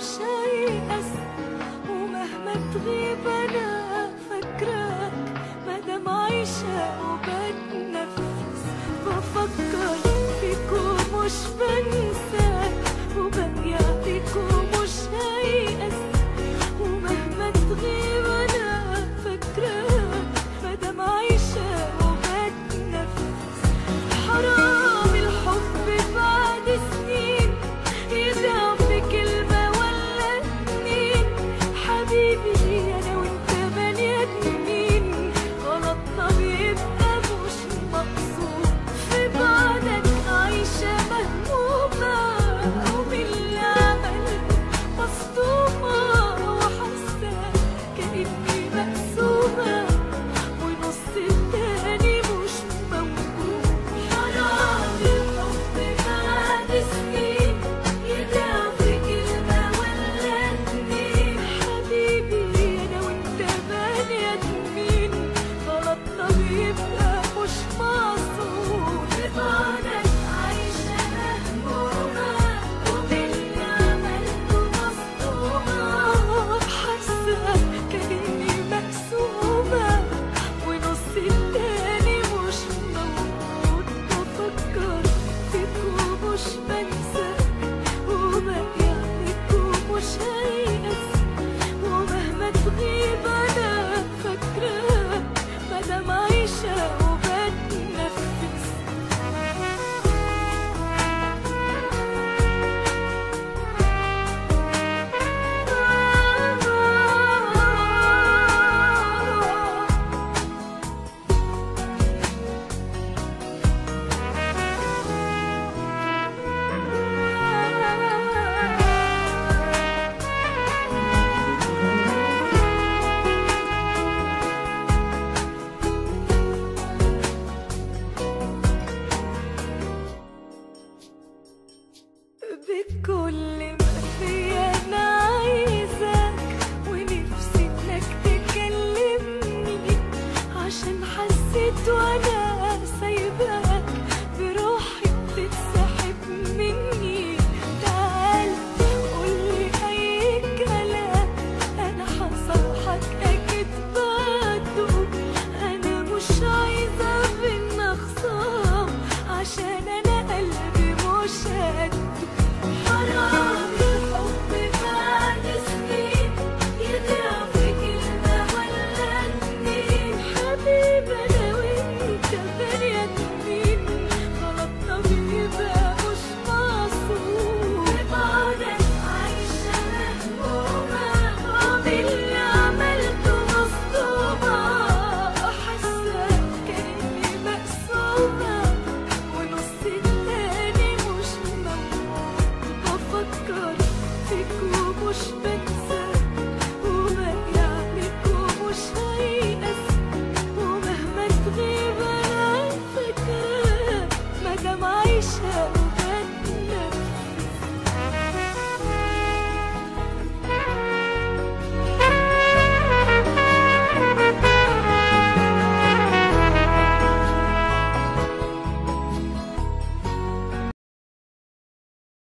مش هيأس ومهما تغيب أنا فاكراك مادام عايشة بكل